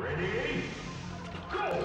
Ready? Go!